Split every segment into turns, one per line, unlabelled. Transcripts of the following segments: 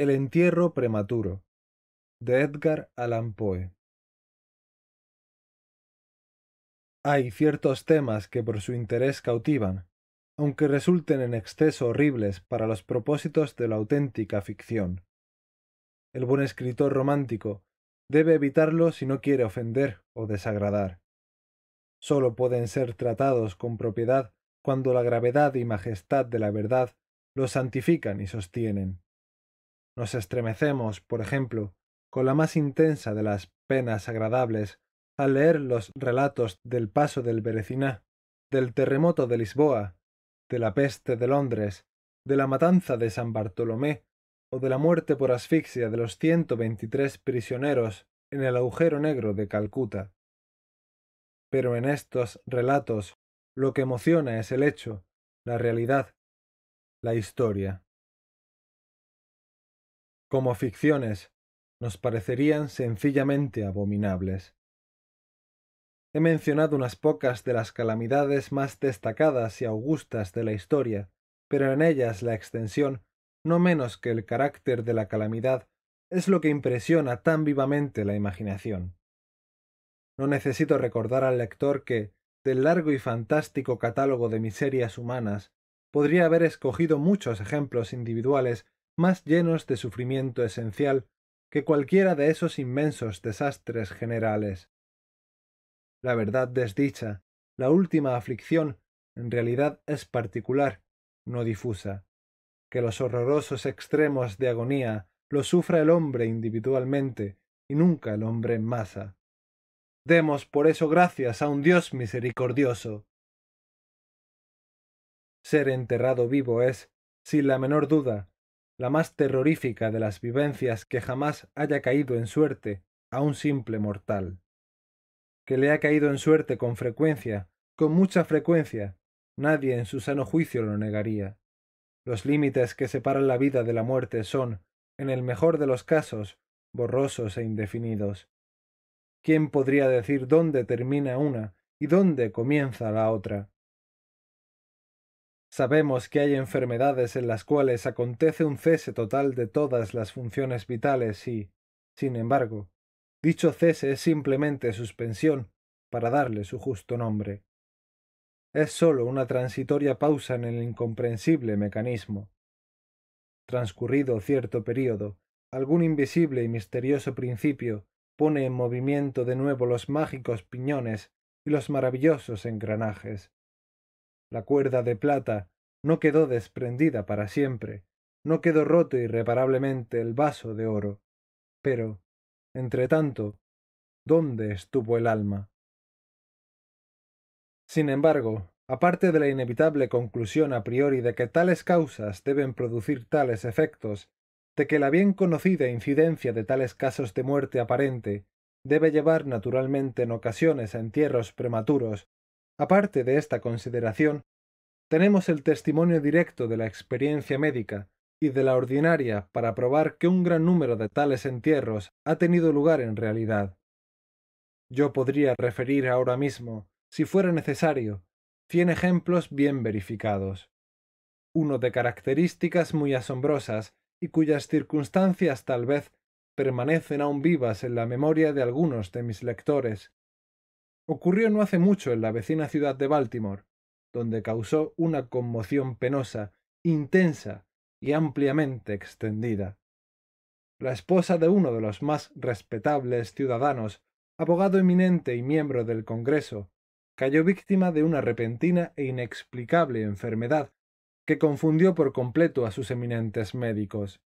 El entierro prematuro de Edgar Allan Poe Hay ciertos temas que por su interés cautivan, aunque resulten en exceso horribles para los propósitos de la auténtica ficción. El buen escritor romántico debe evitarlo si no quiere ofender o desagradar. Sólo pueden ser tratados con propiedad cuando la gravedad y majestad de la verdad los santifican y sostienen. Nos estremecemos, por ejemplo, con la más intensa de las penas agradables al leer los relatos del paso del Bereziná, del terremoto de Lisboa, de la peste de Londres, de la matanza de San Bartolomé o de la muerte por asfixia de los ciento veintitrés prisioneros en el agujero negro de Calcuta. Pero en estos relatos lo que emociona es el hecho, la realidad, la historia. Como ficciones, nos parecerían sencillamente abominables. He mencionado unas pocas de las calamidades más destacadas y augustas de la historia, pero en ellas la extensión, no menos que el carácter de la calamidad, es lo que impresiona tan vivamente la imaginación. No necesito recordar al lector que, del largo y fantástico catálogo de miserias humanas, podría haber escogido muchos ejemplos individuales más llenos de sufrimiento esencial que cualquiera de esos inmensos desastres generales. La verdad desdicha, la última aflicción, en realidad es particular, no difusa. Que los horrorosos extremos de agonía los sufra el hombre individualmente y nunca el hombre en masa. Demos por eso gracias a un Dios misericordioso. Ser enterrado vivo es, sin la menor duda, la más terrorífica de las vivencias que jamás haya caído en suerte a un simple mortal. Que le ha caído en suerte con frecuencia, con mucha frecuencia, nadie en su sano juicio lo negaría. Los límites que separan la vida de la muerte son, en el mejor de los casos, borrosos e indefinidos. ¿Quién podría decir dónde termina una y dónde comienza la otra? Sabemos que hay enfermedades en las cuales acontece un cese total de todas las funciones vitales y, sin embargo, dicho cese es simplemente suspensión para darle su justo nombre. Es sólo una transitoria pausa en el incomprensible mecanismo. Transcurrido cierto período, algún invisible y misterioso principio pone en movimiento de nuevo los mágicos piñones y los maravillosos engranajes. La cuerda de plata no quedó desprendida para siempre, no quedó roto irreparablemente el vaso de oro. Pero, entre tanto, ¿dónde estuvo el alma? Sin embargo, aparte de la inevitable conclusión a priori de que tales causas deben producir tales efectos, de que la bien conocida incidencia de tales casos de muerte aparente debe llevar naturalmente en ocasiones a entierros prematuros, aparte de esta consideración, tenemos el testimonio directo de la experiencia médica y de la ordinaria para probar que un gran número de tales entierros ha tenido lugar en realidad. Yo podría referir ahora mismo, si fuera necesario, cien ejemplos bien verificados. Uno de características muy asombrosas y cuyas circunstancias tal vez permanecen aún vivas en la memoria de algunos de mis lectores. Ocurrió no hace mucho en la vecina ciudad de Baltimore, donde causó una conmoción penosa, intensa y ampliamente extendida. La esposa de uno de los más respetables ciudadanos, abogado eminente y miembro del Congreso, cayó víctima de una repentina e inexplicable enfermedad que confundió por completo a sus eminentes médicos.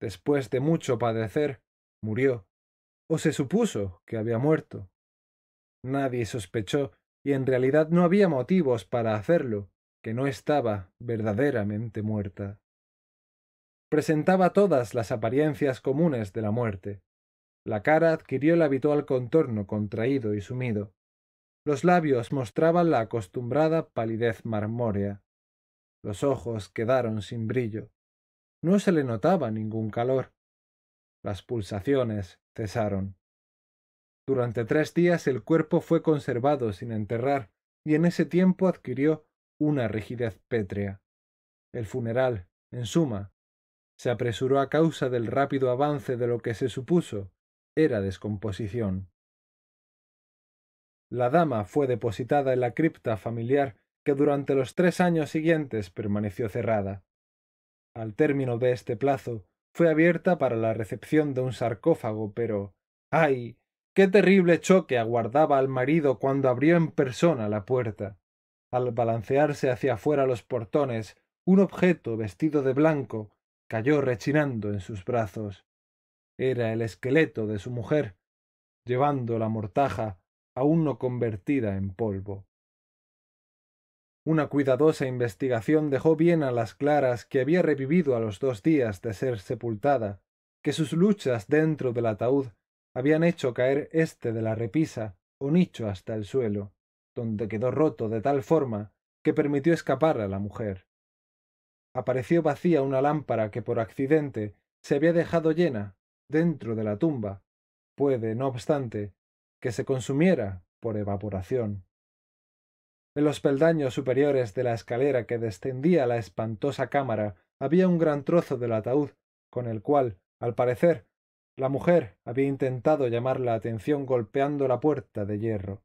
Después de mucho padecer, murió, o se supuso que había muerto. Nadie sospechó y en realidad no había motivos para hacerlo, que no estaba verdaderamente muerta. Presentaba todas las apariencias comunes de la muerte. La cara adquirió el habitual contorno contraído y sumido. Los labios mostraban la acostumbrada palidez marmórea. Los ojos quedaron sin brillo. No se le notaba ningún calor. Las pulsaciones cesaron. Durante tres días el cuerpo fue conservado sin enterrar y en ese tiempo adquirió una rigidez pétrea. El funeral, en suma, se apresuró a causa del rápido avance de lo que se supuso era descomposición. La dama fue depositada en la cripta familiar que durante los tres años siguientes permaneció cerrada. Al término de este plazo fue abierta para la recepción de un sarcófago, pero ¡ay! Qué terrible choque aguardaba al marido cuando abrió en persona la puerta. Al balancearse hacia afuera los portones, un objeto vestido de blanco cayó rechinando en sus brazos. Era el esqueleto de su mujer, llevando la mortaja aún no convertida en polvo. Una cuidadosa investigación dejó bien a las claras que había revivido a los dos días de ser sepultada, que sus luchas dentro del ataúd habían hecho caer éste de la repisa o nicho hasta el suelo, donde quedó roto de tal forma que permitió escapar a la mujer. Apareció vacía una lámpara que por accidente se había dejado llena dentro de la tumba. Puede, no obstante, que se consumiera por evaporación. En los peldaños superiores de la escalera que descendía a la espantosa cámara había un gran trozo del ataúd, con el cual, al parecer, la mujer había intentado llamar la atención golpeando la puerta de hierro.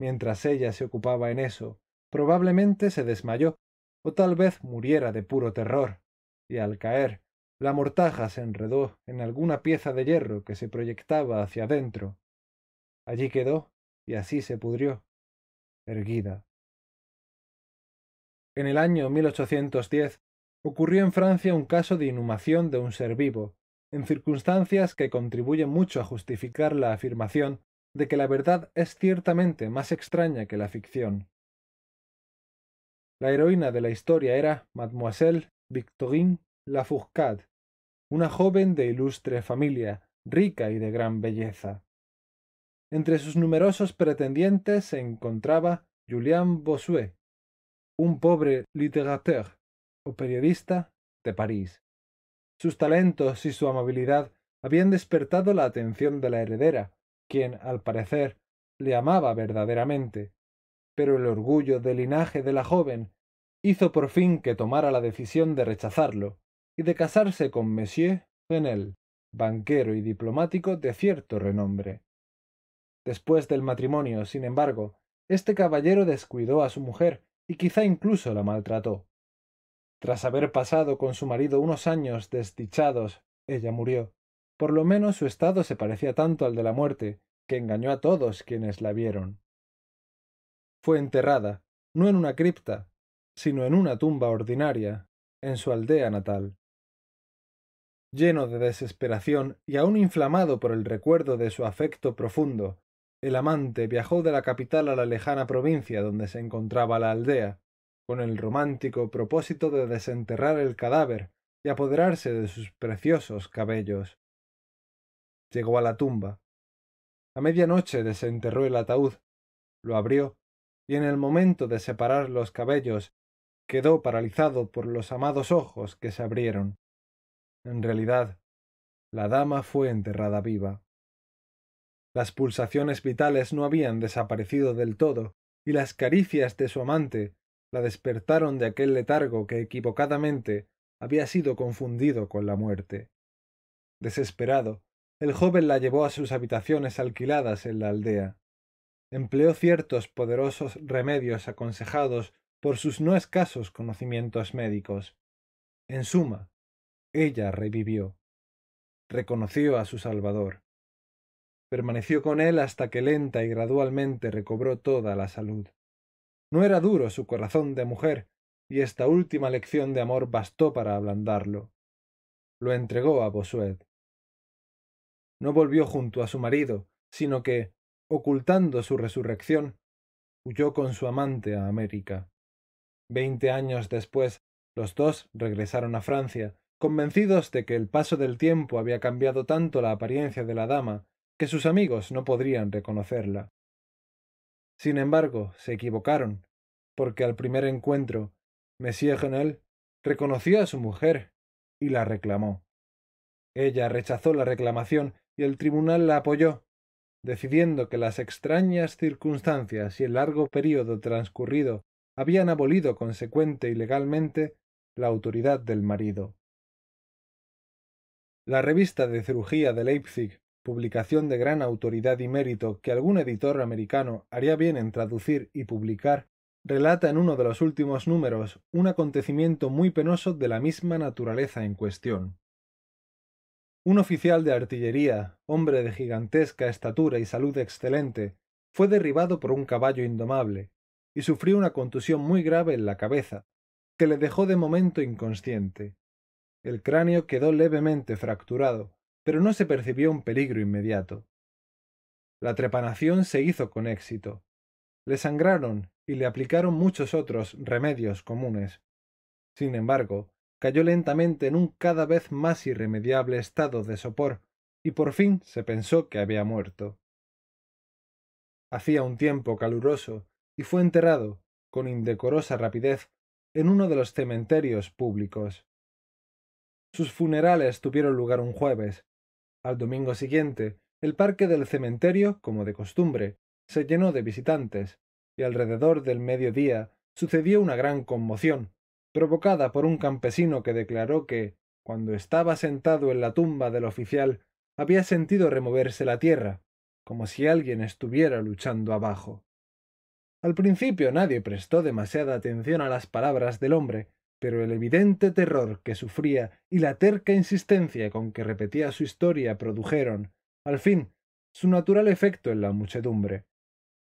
Mientras ella se ocupaba en eso, probablemente se desmayó, o tal vez muriera de puro terror, y al caer, la mortaja se enredó en alguna pieza de hierro que se proyectaba hacia adentro. Allí quedó, y así se pudrió, erguida. En el año 1810 ocurrió en Francia un caso de inhumación de un ser vivo, en circunstancias que contribuyen mucho a justificar la afirmación de que la verdad es ciertamente más extraña que la ficción. La heroína de la historia era Mademoiselle Victorine Lafourcade, una joven de ilustre familia, rica y de gran belleza. Entre sus numerosos pretendientes se encontraba Julien Bossuet, un pobre littérateur o periodista de París. Sus talentos y su amabilidad habían despertado la atención de la heredera, quien, al parecer, le amaba verdaderamente. Pero el orgullo del linaje de la joven hizo por fin que tomara la decisión de rechazarlo y de casarse con Monsieur Renel, banquero y diplomático de cierto renombre. Después del matrimonio, sin embargo, este caballero descuidó a su mujer y quizá incluso la maltrató. Tras haber pasado con su marido unos años desdichados, ella murió. Por lo menos su estado se parecía tanto al de la muerte, que engañó a todos quienes la vieron. Fue enterrada, no en una cripta, sino en una tumba ordinaria, en su aldea natal. Lleno de desesperación y aún inflamado por el recuerdo de su afecto profundo, el amante viajó de la capital a la lejana provincia donde se encontraba la aldea, con el romántico propósito de desenterrar el cadáver y apoderarse de sus preciosos cabellos. Llegó a la tumba. A media noche desenterró el ataúd, lo abrió, y en el momento de separar los cabellos quedó paralizado por los amados ojos que se abrieron. En realidad, la dama fue enterrada viva. Las pulsaciones vitales no habían desaparecido del todo, y las caricias de su amante la despertaron de aquel letargo que equivocadamente había sido confundido con la muerte. Desesperado, el joven la llevó a sus habitaciones alquiladas en la aldea. Empleó ciertos poderosos remedios aconsejados por sus no escasos conocimientos médicos. En suma, ella revivió. Reconoció a su Salvador permaneció con él hasta que lenta y gradualmente recobró toda la salud. No era duro su corazón de mujer, y esta última lección de amor bastó para ablandarlo. Lo entregó a Bossuet. No volvió junto a su marido, sino que, ocultando su resurrección, huyó con su amante a América. Veinte años después, los dos regresaron a Francia, convencidos de que el paso del tiempo había cambiado tanto la apariencia de la dama que sus amigos no podrían reconocerla. Sin embargo, se equivocaron, porque al primer encuentro, Monsieur Genel reconoció a su mujer y la reclamó. Ella rechazó la reclamación y el tribunal la apoyó, decidiendo que las extrañas circunstancias y el largo período transcurrido habían abolido consecuente y legalmente la autoridad del marido. La revista de cirugía de Leipzig, publicación de gran autoridad y mérito que algún editor americano haría bien en traducir y publicar, relata en uno de los últimos números un acontecimiento muy penoso de la misma naturaleza en cuestión. Un oficial de artillería, hombre de gigantesca estatura y salud excelente, fue derribado por un caballo indomable, y sufrió una contusión muy grave en la cabeza, que le dejó de momento inconsciente. El cráneo quedó levemente fracturado, pero no se percibió un peligro inmediato. La trepanación se hizo con éxito. Le sangraron y le aplicaron muchos otros remedios comunes. Sin embargo, cayó lentamente en un cada vez más irremediable estado de sopor, y por fin se pensó que había muerto. Hacía un tiempo caluroso, y fue enterrado, con indecorosa rapidez, en uno de los cementerios públicos. Sus funerales tuvieron lugar un jueves. Al domingo siguiente, el parque del cementerio, como de costumbre, se llenó de visitantes, y alrededor del mediodía sucedió una gran conmoción, provocada por un campesino que declaró que, cuando estaba sentado en la tumba del oficial, había sentido removerse la tierra, como si alguien estuviera luchando abajo. Al principio nadie prestó demasiada atención a las palabras del hombre, pero el evidente terror que sufría y la terca insistencia con que repetía su historia produjeron, al fin, su natural efecto en la muchedumbre.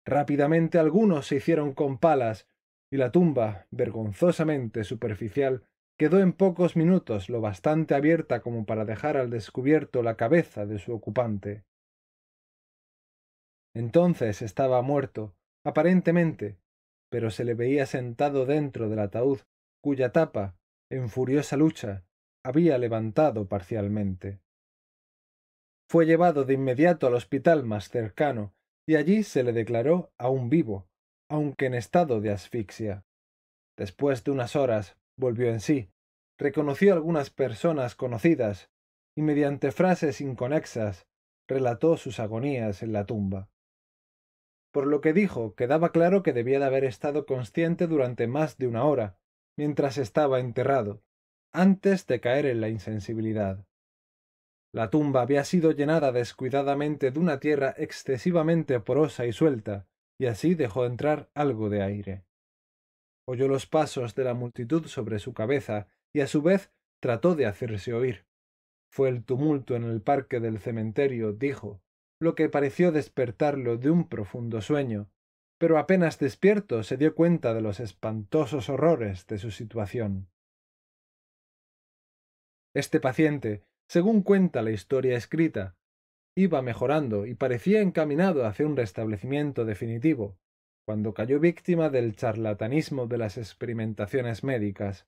Rápidamente algunos se hicieron con palas y la tumba, vergonzosamente superficial, quedó en pocos minutos lo bastante abierta como para dejar al descubierto la cabeza de su ocupante. Entonces estaba muerto, aparentemente, pero se le veía sentado dentro del ataúd, cuya tapa, en furiosa lucha, había levantado parcialmente. Fue llevado de inmediato al hospital más cercano, y allí se le declaró aún vivo, aunque en estado de asfixia. Después de unas horas volvió en sí, reconoció algunas personas conocidas y mediante frases inconexas relató sus agonías en la tumba. Por lo que dijo, quedaba claro que debía de haber estado consciente durante más de una hora, mientras estaba enterrado, antes de caer en la insensibilidad. La tumba había sido llenada descuidadamente de una tierra excesivamente porosa y suelta, y así dejó entrar algo de aire. Oyó los pasos de la multitud sobre su cabeza y a su vez trató de hacerse oír. Fue el tumulto en el parque del cementerio, dijo, lo que pareció despertarlo de un profundo sueño, pero apenas despierto se dio cuenta de los espantosos horrores de su situación. Este paciente, según cuenta la historia escrita, iba mejorando y parecía encaminado hacia un restablecimiento definitivo, cuando cayó víctima del charlatanismo de las experimentaciones médicas.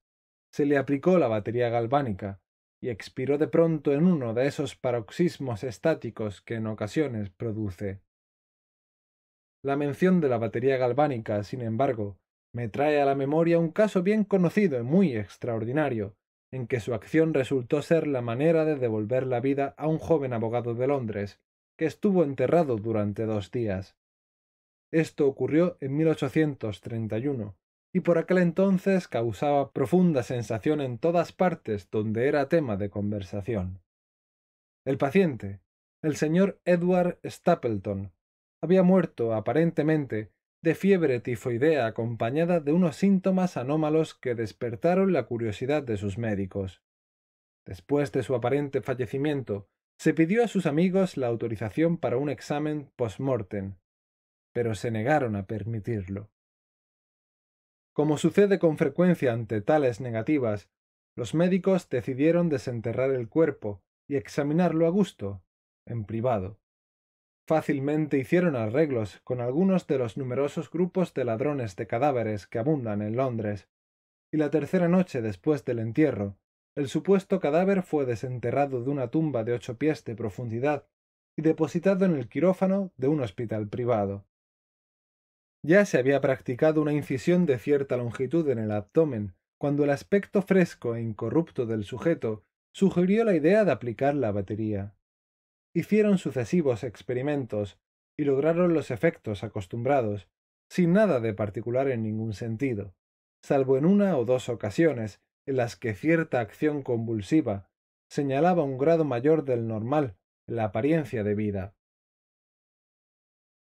Se le aplicó la batería galvánica y expiró de pronto en uno de esos paroxismos estáticos que en ocasiones produce. La mención de la batería galvánica, sin embargo, me trae a la memoria un caso bien conocido y muy extraordinario, en que su acción resultó ser la manera de devolver la vida a un joven abogado de Londres, que estuvo enterrado durante dos días. Esto ocurrió en 1831, y por aquel entonces causaba profunda sensación en todas partes donde era tema de conversación. El paciente, el señor Edward Stapleton, había muerto aparentemente de fiebre tifoidea acompañada de unos síntomas anómalos que despertaron la curiosidad de sus médicos. Después de su aparente fallecimiento, se pidió a sus amigos la autorización para un examen post-mortem, pero se negaron a permitirlo. Como sucede con frecuencia ante tales negativas, los médicos decidieron desenterrar el cuerpo y examinarlo a gusto, en privado. Fácilmente hicieron arreglos con algunos de los numerosos grupos de ladrones de cadáveres que abundan en Londres, y la tercera noche después del entierro, el supuesto cadáver fue desenterrado de una tumba de ocho pies de profundidad y depositado en el quirófano de un hospital privado. Ya se había practicado una incisión de cierta longitud en el abdomen, cuando el aspecto fresco e incorrupto del sujeto sugirió la idea de aplicar la batería. Hicieron sucesivos experimentos y lograron los efectos acostumbrados, sin nada de particular en ningún sentido, salvo en una o dos ocasiones en las que cierta acción convulsiva, señalaba un grado mayor del normal en la apariencia de vida.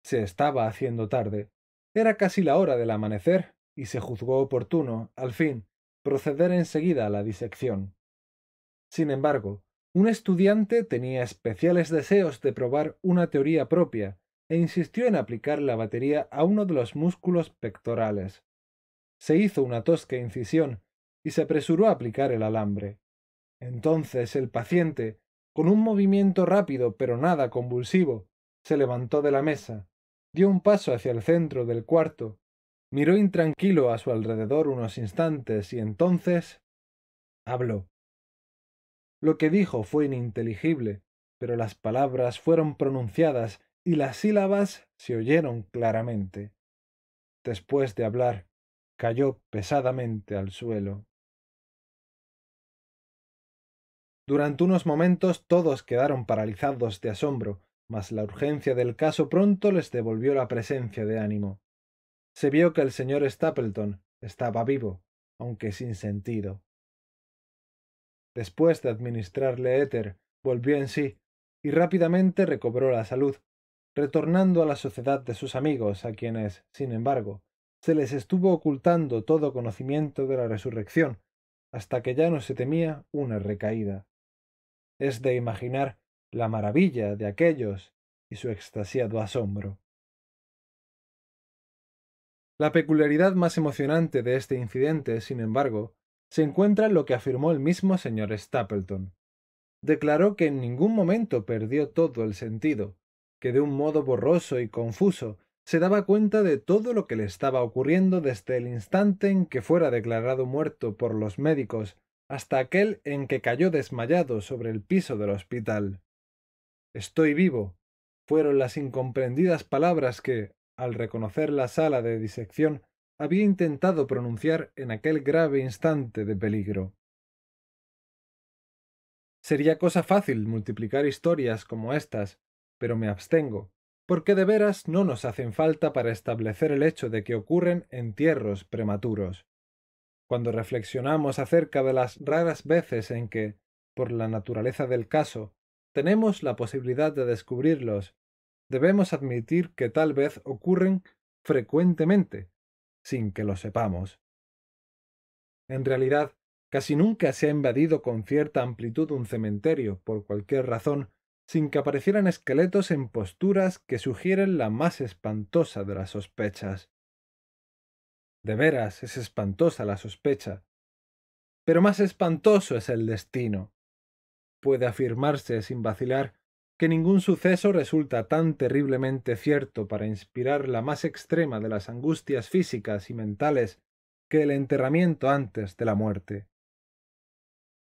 Se estaba haciendo tarde. Era casi la hora del amanecer, y se juzgó oportuno, al fin, proceder enseguida a la disección. Sin embargo, un estudiante tenía especiales deseos de probar una teoría propia e insistió en aplicar la batería a uno de los músculos pectorales. Se hizo una tosca incisión y se apresuró a aplicar el alambre. Entonces el paciente, con un movimiento rápido pero nada convulsivo, se levantó de la mesa, dio un paso hacia el centro del cuarto, miró intranquilo a su alrededor unos instantes y entonces habló. Lo que dijo fue ininteligible, pero las palabras fueron pronunciadas y las sílabas se oyeron claramente. Después de hablar, cayó pesadamente al suelo. Durante unos momentos todos quedaron paralizados de asombro, mas la urgencia del caso pronto les devolvió la presencia de ánimo. Se vio que el señor Stapleton estaba vivo, aunque sin sentido. Después de administrarle éter, volvió en sí y rápidamente recobró la salud, retornando a la sociedad de sus amigos, a quienes, sin embargo, se les estuvo ocultando todo conocimiento de la resurrección, hasta que ya no se temía una recaída. Es de imaginar la maravilla de aquellos y su extasiado asombro. La peculiaridad más emocionante de este incidente, sin embargo, se encuentra en lo que afirmó el mismo señor Stapleton. Declaró que en ningún momento perdió todo el sentido, que de un modo borroso y confuso se daba cuenta de todo lo que le estaba ocurriendo desde el instante en que fuera declarado muerto por los médicos hasta aquel en que cayó desmayado sobre el piso del hospital. Estoy vivo fueron las incomprendidas palabras que, al reconocer la sala de disección, había intentado pronunciar en aquel grave instante de peligro. Sería cosa fácil multiplicar historias como estas, pero me abstengo, porque de veras no nos hacen falta para establecer el hecho de que ocurren entierros prematuros cuando reflexionamos acerca de las raras veces en que, por la naturaleza del caso, tenemos la posibilidad de descubrirlos, debemos admitir que tal vez ocurren frecuentemente, sin que lo sepamos. En realidad, casi nunca se ha invadido con cierta amplitud un cementerio, por cualquier razón, sin que aparecieran esqueletos en posturas que sugieren la más espantosa de las sospechas. De veras es espantosa la sospecha. Pero más espantoso es el destino. Puede afirmarse sin vacilar que ningún suceso resulta tan terriblemente cierto para inspirar la más extrema de las angustias físicas y mentales que el enterramiento antes de la muerte.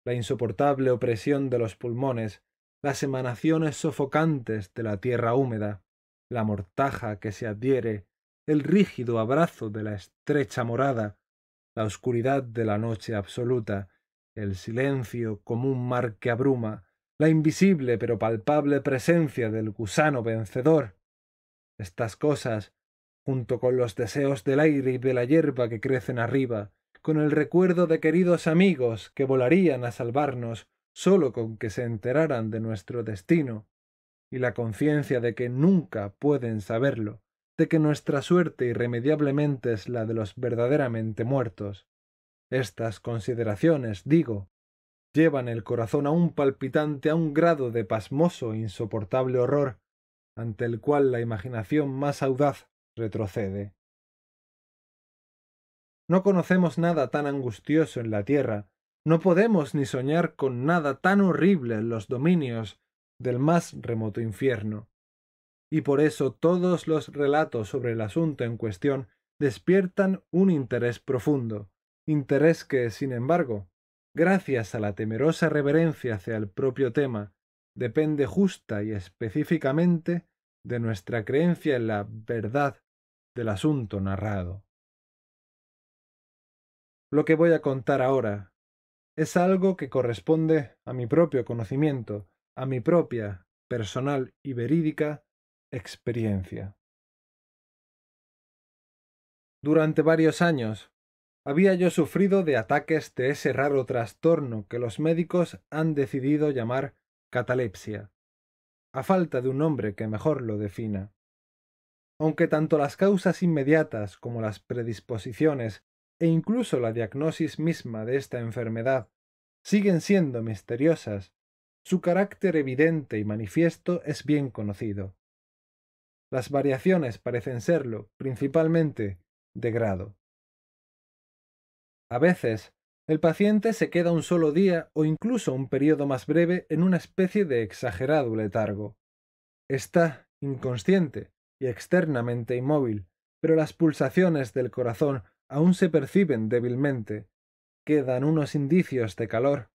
La insoportable opresión de los pulmones, las emanaciones sofocantes de la tierra húmeda, la mortaja que se adhiere el rígido abrazo de la estrecha morada, la oscuridad de la noche absoluta, el silencio como un mar que abruma, la invisible pero palpable presencia del gusano vencedor. Estas cosas, junto con los deseos del aire y de la hierba que crecen arriba, con el recuerdo de queridos amigos que volarían a salvarnos sólo con que se enteraran de nuestro destino, y la conciencia de que nunca pueden saberlo, de que nuestra suerte irremediablemente es la de los verdaderamente muertos. Estas consideraciones, digo, llevan el corazón aún palpitante a un grado de pasmoso e insoportable horror, ante el cual la imaginación más audaz retrocede. No conocemos nada tan angustioso en la tierra, no podemos ni soñar con nada tan horrible en los dominios del más remoto infierno y por eso todos los relatos sobre el asunto en cuestión despiertan un interés profundo, interés que, sin embargo, gracias a la temerosa reverencia hacia el propio tema, depende justa y específicamente de nuestra creencia en la verdad del asunto narrado. Lo que voy a contar ahora es algo que corresponde a mi propio conocimiento, a mi propia, personal y verídica experiencia. Durante varios años, había yo sufrido de ataques de ese raro trastorno que los médicos han decidido llamar catalepsia, a falta de un nombre que mejor lo defina. Aunque tanto las causas inmediatas como las predisposiciones e incluso la diagnosis misma de esta enfermedad siguen siendo misteriosas, su carácter evidente y manifiesto es bien conocido. Las variaciones parecen serlo, principalmente, de grado. A veces, el paciente se queda un solo día o incluso un periodo más breve en una especie de exagerado letargo. Está inconsciente y externamente inmóvil, pero las pulsaciones del corazón aún se perciben débilmente. Quedan unos indicios de calor.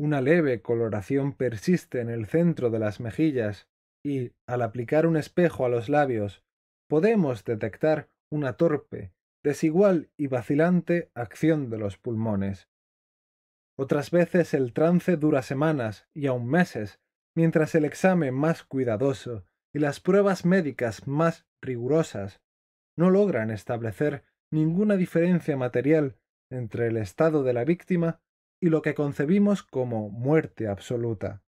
Una leve coloración persiste en el centro de las mejillas y, al aplicar un espejo a los labios, podemos detectar una torpe desigual y vacilante acción de los pulmones. Otras veces el trance dura semanas y aun meses, mientras el examen más cuidadoso y las pruebas médicas más rigurosas no logran establecer ninguna diferencia material entre el estado de la víctima y lo que concebimos como muerte absoluta.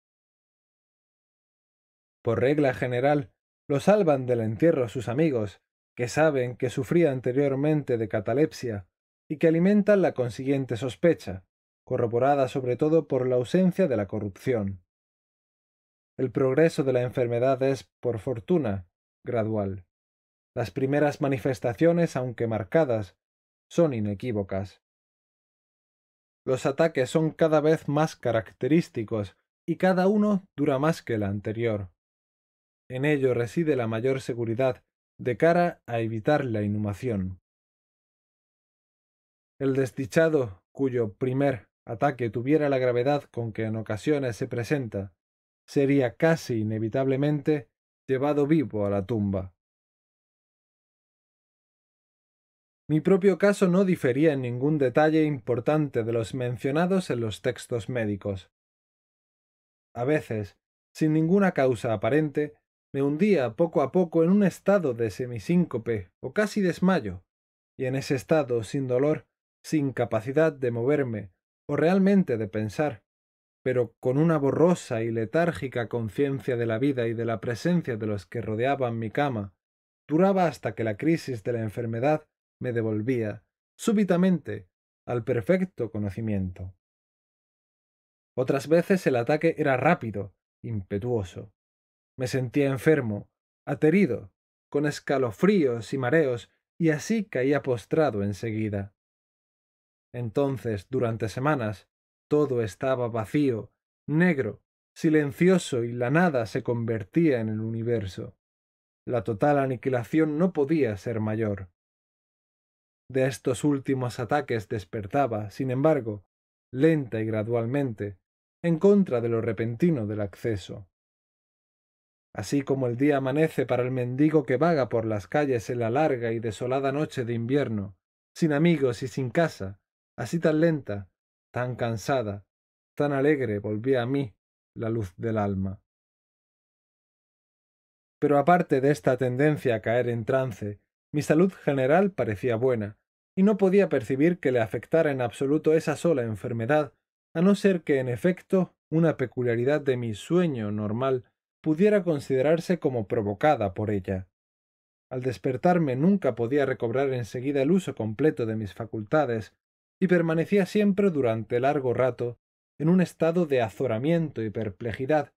Por regla general, lo salvan del entierro sus amigos que saben que sufría anteriormente de catalepsia y que alimentan la consiguiente sospecha, corroborada sobre todo por la ausencia de la corrupción. El progreso de la enfermedad es, por fortuna, gradual. Las primeras manifestaciones, aunque marcadas, son inequívocas. Los ataques son cada vez más característicos y cada uno dura más que el anterior. En ello reside la mayor seguridad de cara a evitar la inhumación. El desdichado, cuyo primer ataque tuviera la gravedad con que en ocasiones se presenta, sería casi inevitablemente llevado vivo a la tumba. Mi propio caso no difería en ningún detalle importante de los mencionados en los textos médicos. A veces, sin ninguna causa aparente, me hundía poco a poco en un estado de semisíncope o casi desmayo, y en ese estado, sin dolor, sin capacidad de moverme o realmente de pensar, pero con una borrosa y letárgica conciencia de la vida y de la presencia de los que rodeaban mi cama, duraba hasta que la crisis de la enfermedad me devolvía, súbitamente, al perfecto conocimiento. Otras veces el ataque era rápido, impetuoso, me sentía enfermo, aterido, con escalofríos y mareos, y así caía postrado enseguida. Entonces, durante semanas, todo estaba vacío, negro, silencioso y la nada se convertía en el universo. La total aniquilación no podía ser mayor. De estos últimos ataques despertaba, sin embargo, lenta y gradualmente, en contra de lo repentino del acceso así como el día amanece para el mendigo que vaga por las calles en la larga y desolada noche de invierno, sin amigos y sin casa, así tan lenta, tan cansada, tan alegre volvía a mí la luz del alma. Pero aparte de esta tendencia a caer en trance, mi salud general parecía buena, y no podía percibir que le afectara en absoluto esa sola enfermedad, a no ser que en efecto una peculiaridad de mi sueño normal pudiera considerarse como provocada por ella. Al despertarme nunca podía recobrar enseguida el uso completo de mis facultades, y permanecía siempre durante largo rato en un estado de azoramiento y perplejidad,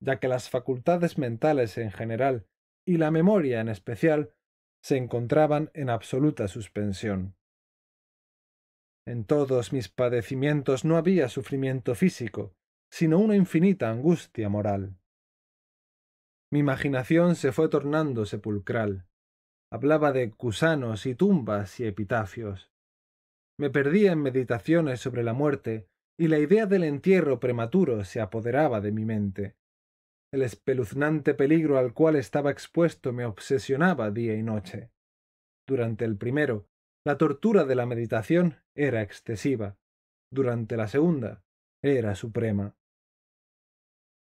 ya que las facultades mentales en general y la memoria en especial se encontraban en absoluta suspensión. En todos mis padecimientos no había sufrimiento físico, sino una infinita angustia moral. Mi imaginación se fue tornando sepulcral. Hablaba de gusanos y tumbas y epitafios. Me perdía en meditaciones sobre la muerte, y la idea del entierro prematuro se apoderaba de mi mente. El espeluznante peligro al cual estaba expuesto me obsesionaba día y noche. Durante el primero, la tortura de la meditación era excesiva. Durante la segunda, era suprema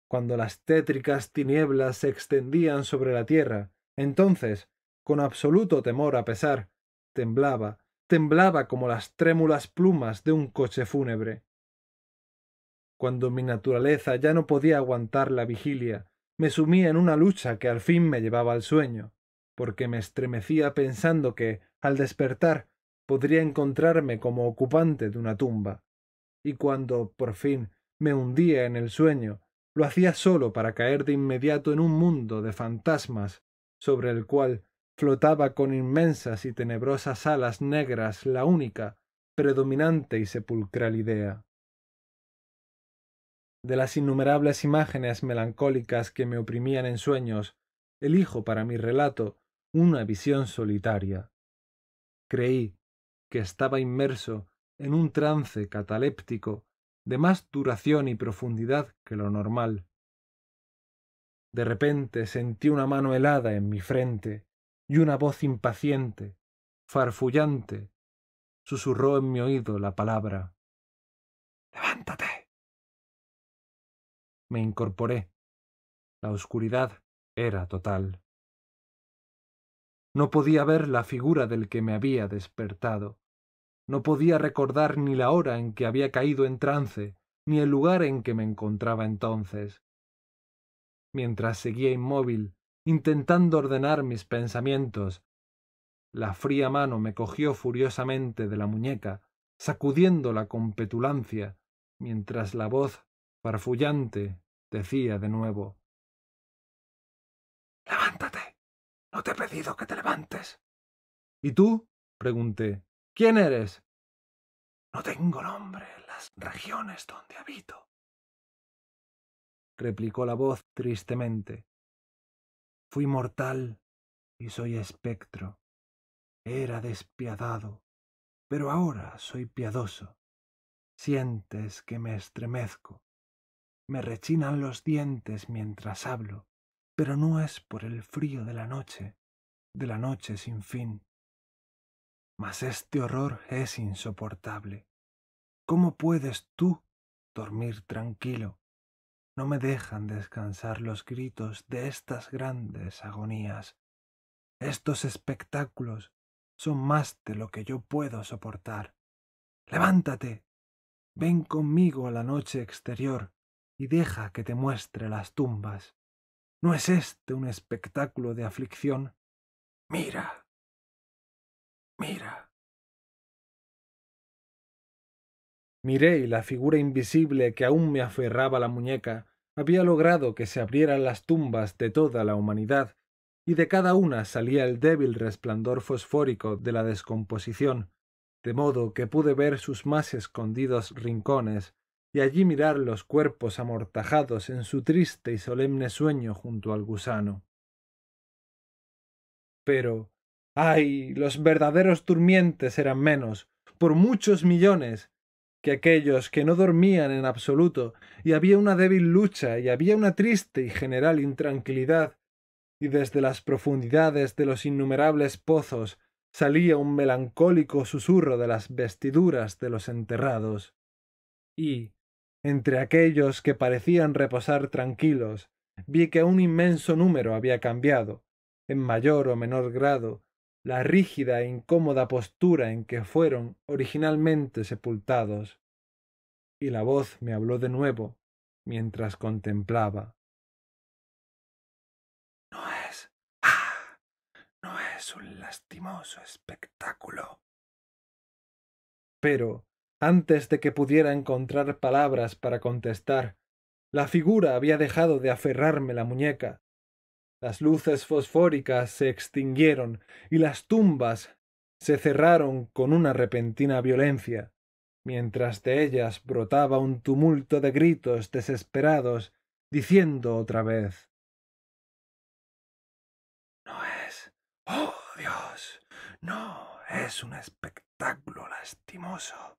cuando las tétricas tinieblas se extendían sobre la tierra, entonces, con absoluto temor a pesar, temblaba, temblaba como las trémulas plumas de un coche fúnebre. Cuando mi naturaleza ya no podía aguantar la vigilia, me sumía en una lucha que al fin me llevaba al sueño, porque me estremecía pensando que, al despertar, podría encontrarme como ocupante de una tumba. Y cuando, por fin, me hundía en el sueño, lo hacía solo para caer de inmediato en un mundo de fantasmas, sobre el cual flotaba con inmensas y tenebrosas alas negras la única, predominante y sepulcral idea. De las innumerables imágenes melancólicas que me oprimían en sueños, elijo para mi relato una visión solitaria. Creí que estaba inmerso en un trance cataléptico de más duración y profundidad que lo normal. De repente sentí una mano helada en mi frente y una voz impaciente, farfullante, susurró en mi oído la palabra Levántate. Me incorporé. La oscuridad era total. No podía ver la figura del que me había despertado. No podía recordar ni la hora en que había caído en trance, ni el lugar en que me encontraba entonces. Mientras seguía inmóvil, intentando ordenar mis pensamientos, la fría mano me cogió furiosamente de la muñeca, sacudiéndola con petulancia, mientras la voz farfullante, decía de nuevo Levántate. No te he pedido que te levantes. ¿Y tú? pregunté. ¿Quién eres? No tengo nombre en las regiones donde habito, replicó la voz tristemente. Fui mortal y soy espectro. Era despiadado, pero ahora soy piadoso. Sientes que me estremezco, me rechinan los dientes mientras hablo, pero no es por el frío de la noche, de la noche sin fin. Mas este horror es insoportable. ¿Cómo puedes tú dormir tranquilo? No me dejan descansar los gritos de estas grandes agonías. Estos espectáculos son más de lo que yo puedo soportar. Levántate. Ven conmigo a la noche exterior y deja que te muestre las tumbas. ¿No es este un espectáculo de aflicción? Mira. Mira. Miré y la figura invisible que aún me aferraba la muñeca había logrado que se abrieran las tumbas de toda la humanidad, y de cada una salía el débil resplandor fosfórico de la descomposición, de modo que pude ver sus más escondidos rincones, y allí mirar los cuerpos amortajados en su triste y solemne sueño junto al gusano. Pero, ay, los verdaderos durmientes eran menos, por muchos millones, que aquellos que no dormían en absoluto, y había una débil lucha, y había una triste y general intranquilidad, y desde las profundidades de los innumerables pozos salía un melancólico susurro de las vestiduras de los enterrados. Y, entre aquellos que parecían reposar tranquilos, vi que un inmenso número había cambiado, en mayor o menor grado, la rígida e incómoda postura en que fueron originalmente sepultados. Y la voz me habló de nuevo, mientras contemplaba. No es. ¡Ah! No es un lastimoso espectáculo. Pero, antes de que pudiera encontrar palabras para contestar, la figura había dejado de aferrarme la muñeca. Las luces fosfóricas se extinguieron y las tumbas se cerraron con una repentina violencia, mientras de ellas brotaba un tumulto de gritos desesperados, diciendo otra vez No es. ¡Oh, Dios! No es un espectáculo lastimoso.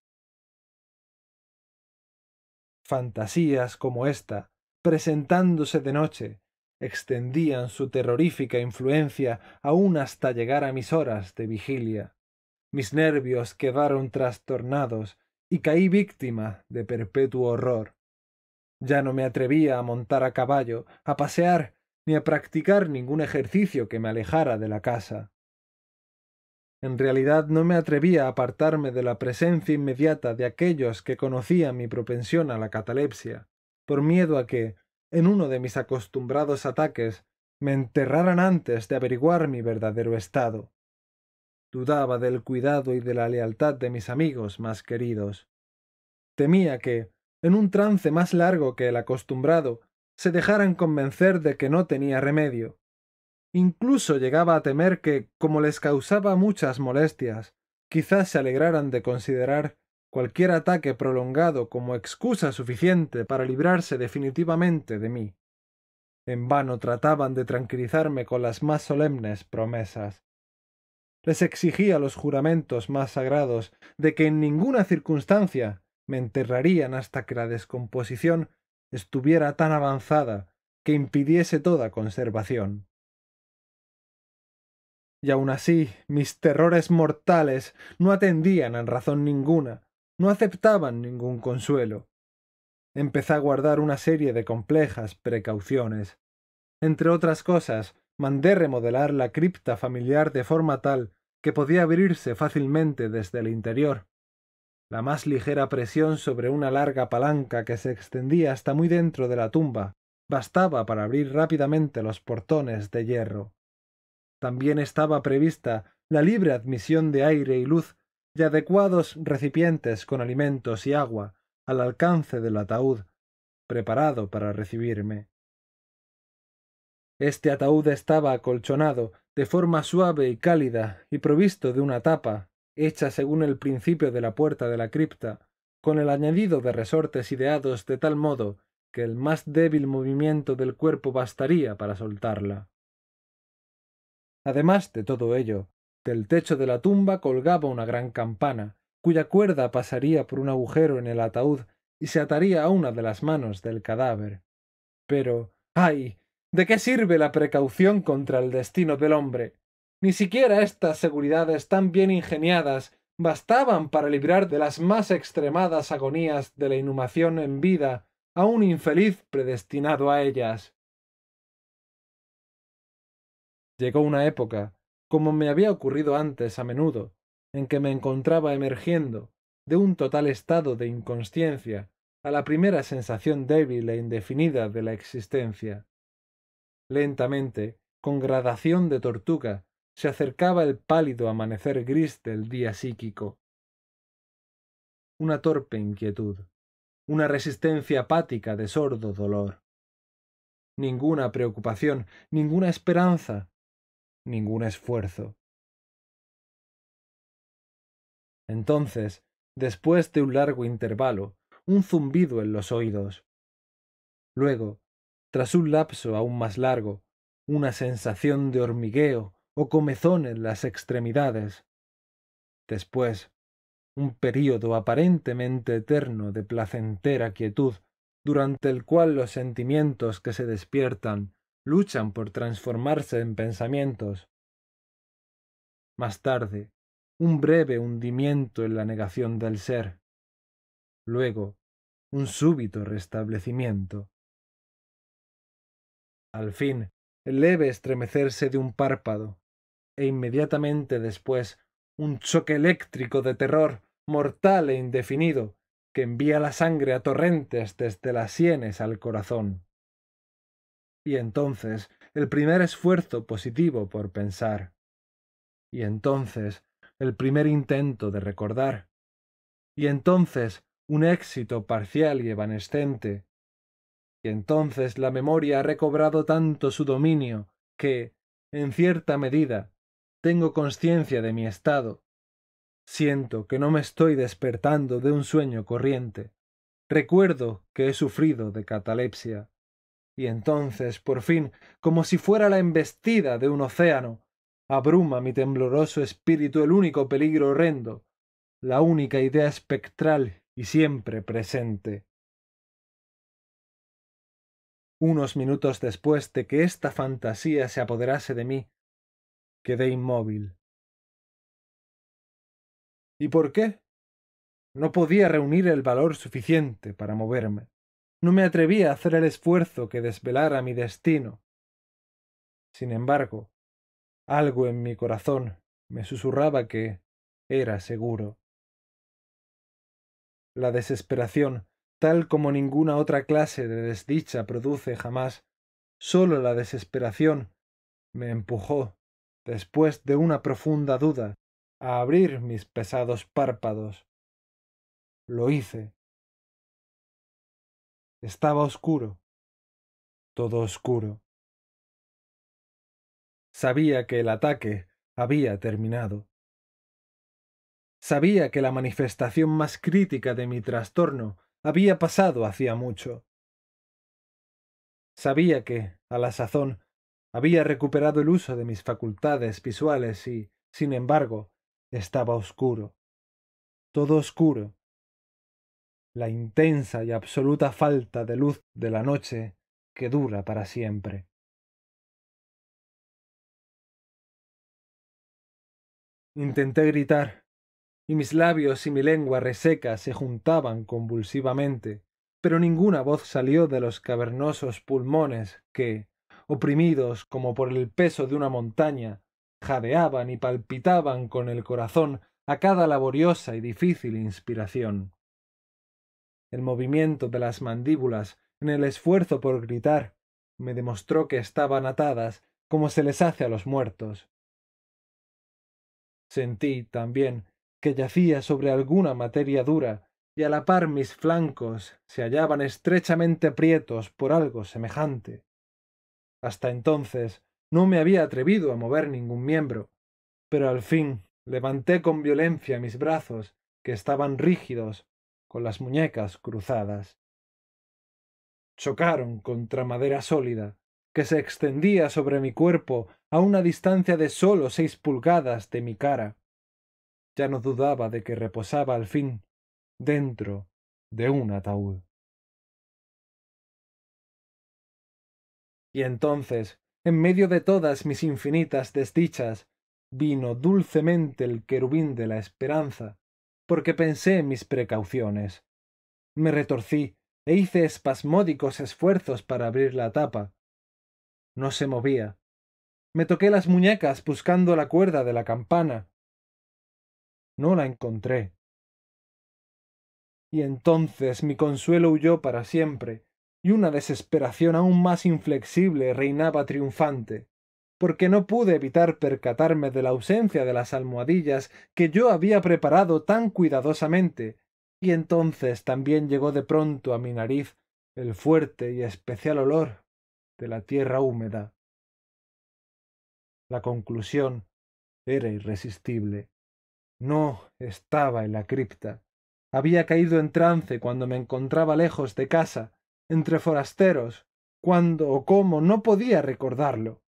Fantasías como esta, presentándose de noche, extendían su terrorífica influencia aún hasta llegar a mis horas de vigilia. Mis nervios quedaron trastornados y caí víctima de perpetuo horror. Ya no me atrevía a montar a caballo, a pasear, ni a practicar ningún ejercicio que me alejara de la casa. En realidad no me atrevía a apartarme de la presencia inmediata de aquellos que conocían mi propensión a la catalepsia, por miedo a que, en uno de mis acostumbrados ataques, me enterraran antes de averiguar mi verdadero estado. Dudaba del cuidado y de la lealtad de mis amigos más queridos. Temía que, en un trance más largo que el acostumbrado, se dejaran convencer de que no tenía remedio. Incluso llegaba a temer que, como les causaba muchas molestias, quizás se alegraran de considerar cualquier ataque prolongado como excusa suficiente para librarse definitivamente de mí. En vano trataban de tranquilizarme con las más solemnes promesas. Les exigía los juramentos más sagrados de que en ninguna circunstancia me enterrarían hasta que la descomposición estuviera tan avanzada que impidiese toda conservación. Y aun así mis terrores mortales no atendían en razón ninguna, no aceptaban ningún consuelo. Empecé a guardar una serie de complejas precauciones. Entre otras cosas, mandé remodelar la cripta familiar de forma tal que podía abrirse fácilmente desde el interior. La más ligera presión sobre una larga palanca que se extendía hasta muy dentro de la tumba bastaba para abrir rápidamente los portones de hierro. También estaba prevista la libre admisión de aire y luz y adecuados recipientes con alimentos y agua al alcance del ataúd, preparado para recibirme. Este ataúd estaba acolchonado de forma suave y cálida y provisto de una tapa, hecha según el principio de la puerta de la cripta, con el añadido de resortes ideados de tal modo que el más débil movimiento del cuerpo bastaría para soltarla. Además de todo ello, del techo de la tumba colgaba una gran campana, cuya cuerda pasaría por un agujero en el ataúd y se ataría a una de las manos del cadáver. Pero, ay, ¿de qué sirve la precaución contra el destino del hombre? Ni siquiera estas seguridades tan bien ingeniadas bastaban para librar de las más extremadas agonías de la inhumación en vida a un infeliz predestinado a ellas. Llegó una época como me había ocurrido antes a menudo, en que me encontraba emergiendo de un total estado de inconsciencia a la primera sensación débil e indefinida de la existencia. Lentamente, con gradación de tortuga, se acercaba el pálido amanecer gris del día psíquico. Una torpe inquietud, una resistencia apática de sordo dolor. Ninguna preocupación, ninguna esperanza, ningún esfuerzo. Entonces, después de un largo intervalo, un zumbido en los oídos. Luego, tras un lapso aún más largo, una sensación de hormigueo o comezón en las extremidades. Después, un período aparentemente eterno de placentera quietud, durante el cual los sentimientos que se despiertan luchan por transformarse en pensamientos. Más tarde, un breve hundimiento en la negación del ser. Luego, un súbito restablecimiento. Al fin, el leve estremecerse de un párpado, e inmediatamente después un choque eléctrico de terror mortal e indefinido que envía la sangre a torrentes desde las sienes al corazón y entonces el primer esfuerzo positivo por pensar, y entonces el primer intento de recordar, y entonces un éxito parcial y evanescente, y entonces la memoria ha recobrado tanto su dominio que, en cierta medida, tengo conciencia de mi estado. Siento que no me estoy despertando de un sueño corriente. Recuerdo que he sufrido de catalepsia y entonces, por fin, como si fuera la embestida de un océano, abruma mi tembloroso espíritu el único peligro horrendo, la única idea espectral y siempre presente. Unos minutos después de que esta fantasía se apoderase de mí, quedé inmóvil. ¿Y por qué? No podía reunir el valor suficiente para moverme. No me atrevía a hacer el esfuerzo que desvelara mi destino. Sin embargo, algo en mi corazón me susurraba que era seguro. La desesperación, tal como ninguna otra clase de desdicha produce jamás, sólo la desesperación me empujó, después de una profunda duda, a abrir mis pesados párpados. Lo hice. Estaba oscuro, todo oscuro. Sabía que el ataque había terminado. Sabía que la manifestación más crítica de mi trastorno había pasado hacía mucho. Sabía que, a la sazón, había recuperado el uso de mis facultades visuales y, sin embargo, estaba oscuro. Todo oscuro. La intensa y absoluta falta de luz de la noche que dura para siempre. Intenté gritar, y mis labios y mi lengua reseca se juntaban convulsivamente, pero ninguna voz salió de los cavernosos pulmones que, oprimidos como por el peso de una montaña, jadeaban y palpitaban con el corazón a cada laboriosa y difícil inspiración. El movimiento de las mandíbulas en el esfuerzo por gritar me demostró que estaban atadas como se les hace a los muertos. Sentí también que yacía sobre alguna materia dura y a la par mis flancos se hallaban estrechamente prietos por algo semejante. Hasta entonces no me había atrevido a mover ningún miembro, pero al fin levanté con violencia mis brazos, que estaban rígidos, con las muñecas cruzadas. Chocaron contra madera sólida, que se extendía sobre mi cuerpo a una distancia de sólo seis pulgadas de mi cara. Ya no dudaba de que reposaba al fin dentro de un ataúd. Y entonces, en medio de todas mis infinitas desdichas, vino dulcemente el querubín de la esperanza, porque pensé en mis precauciones. Me retorcí e hice espasmódicos esfuerzos para abrir la tapa. No se movía. Me toqué las muñecas buscando la cuerda de la campana. No la encontré. Y entonces mi consuelo huyó para siempre, y una desesperación aún más inflexible reinaba triunfante, porque no pude evitar percatarme de la ausencia de las almohadillas que yo había preparado tan cuidadosamente, y entonces también llegó de pronto a mi nariz el fuerte y especial olor de la tierra húmeda. La conclusión era irresistible. No estaba en la cripta. Había caído en trance cuando me encontraba lejos de casa, entre forasteros, cuándo o cómo no podía recordarlo,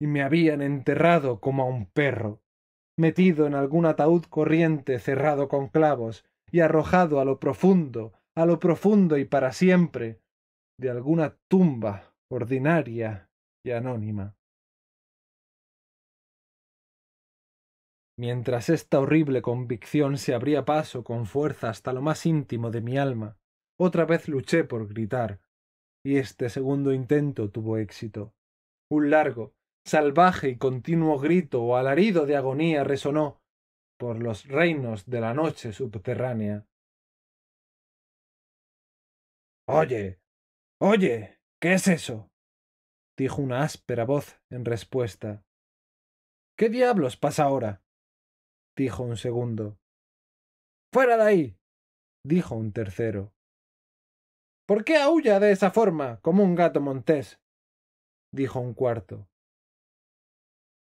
y me habían enterrado como a un perro, metido en algún ataúd corriente cerrado con clavos y arrojado a lo profundo, a lo profundo y para siempre, de alguna tumba ordinaria y anónima. Mientras esta horrible convicción se abría paso con fuerza hasta lo más íntimo de mi alma, otra vez luché por gritar, y este segundo intento tuvo éxito. Un largo, salvaje y continuo grito o alarido de agonía resonó por los reinos de la noche subterránea. Oye. Oye. ¿Qué es eso? dijo una áspera voz en respuesta. ¿Qué diablos pasa ahora? dijo un segundo. Fuera de ahí. dijo un tercero. ¿Por qué aúlla de esa forma, como un gato montés? dijo un cuarto.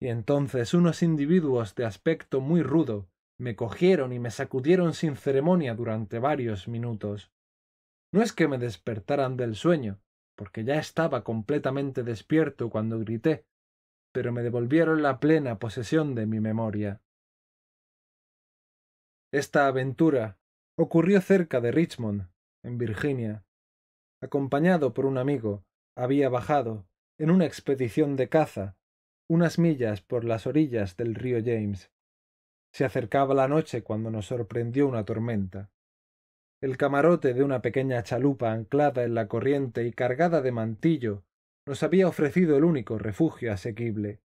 Y entonces unos individuos de aspecto muy rudo me cogieron y me sacudieron sin ceremonia durante varios minutos. No es que me despertaran del sueño, porque ya estaba completamente despierto cuando grité, pero me devolvieron la plena posesión de mi memoria. Esta aventura ocurrió cerca de Richmond, en Virginia, acompañado por un amigo, había bajado, en una expedición de caza, unas millas por las orillas del río James. Se acercaba la noche cuando nos sorprendió una tormenta. El camarote de una pequeña chalupa anclada en la corriente y cargada de mantillo nos había ofrecido el único refugio asequible.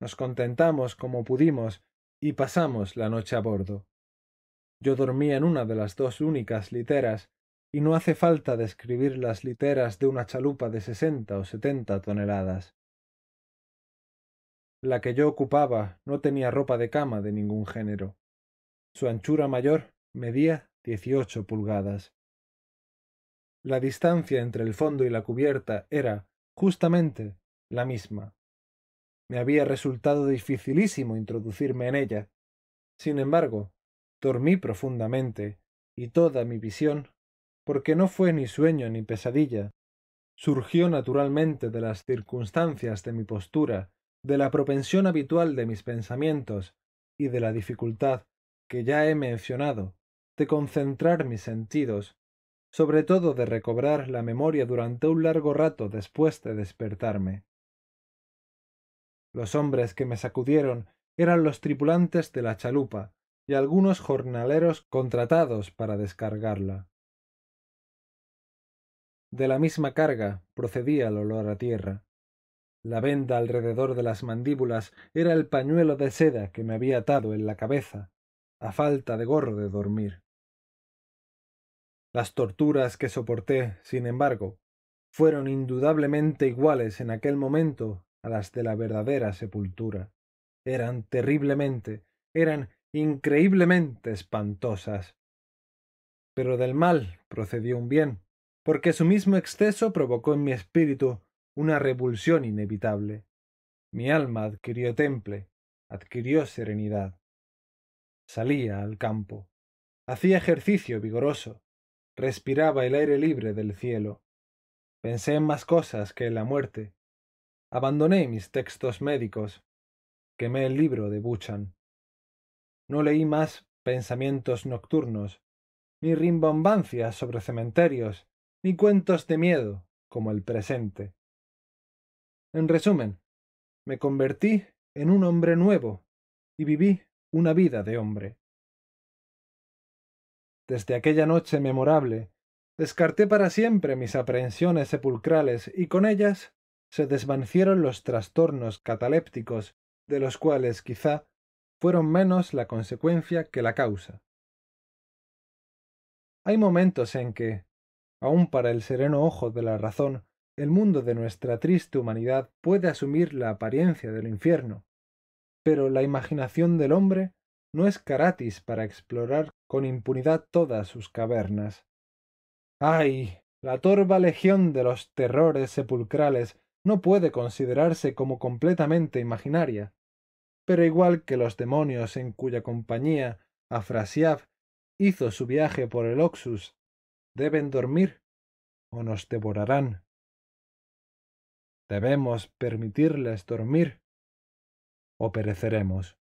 Nos contentamos como pudimos y pasamos la noche a bordo. Yo dormía en una de las dos únicas literas, y no hace falta describir las literas de una chalupa de sesenta o setenta toneladas. La que yo ocupaba no tenía ropa de cama de ningún género. Su anchura mayor medía dieciocho pulgadas. La distancia entre el fondo y la cubierta era, justamente, la misma. Me había resultado dificilísimo introducirme en ella. Sin embargo, dormí profundamente, y toda mi visión, porque no fue ni sueño ni pesadilla, surgió naturalmente de las circunstancias de mi postura de la propensión habitual de mis pensamientos y de la dificultad que ya he mencionado de concentrar mis sentidos, sobre todo de recobrar la memoria durante un largo rato después de despertarme. Los hombres que me sacudieron eran los tripulantes de la chalupa y algunos jornaleros contratados para descargarla. De la misma carga procedía el olor a tierra. La venda alrededor de las mandíbulas era el pañuelo de seda que me había atado en la cabeza, a falta de gorro de dormir. Las torturas que soporté, sin embargo, fueron indudablemente iguales en aquel momento a las de la verdadera sepultura. Eran terriblemente, eran increíblemente espantosas. Pero del mal procedió un bien, porque su mismo exceso provocó en mi espíritu una repulsión inevitable. Mi alma adquirió temple, adquirió serenidad. Salía al campo, hacía ejercicio vigoroso, respiraba el aire libre del cielo. Pensé en más cosas que en la muerte. Abandoné mis textos médicos. Quemé el libro de Buchan. No leí más pensamientos nocturnos, ni rimbombancias sobre cementerios, ni cuentos de miedo como el presente. En resumen, me convertí en un hombre nuevo y viví una vida de hombre. Desde aquella noche memorable, descarté para siempre mis aprehensiones sepulcrales y con ellas se desvanecieron los trastornos catalépticos, de los cuales quizá fueron menos la consecuencia que la causa. Hay momentos en que, aun para el sereno ojo de la razón, el mundo de nuestra triste humanidad puede asumir la apariencia del infierno, pero la imaginación del hombre no es caratis para explorar con impunidad todas sus cavernas. ¡Ay! La torva legión de los terrores sepulcrales no puede considerarse como completamente imaginaria, pero igual que los demonios en cuya compañía Afrasiab hizo su viaje por el Oxus, deben dormir o nos devorarán. Debemos permitirles dormir o pereceremos.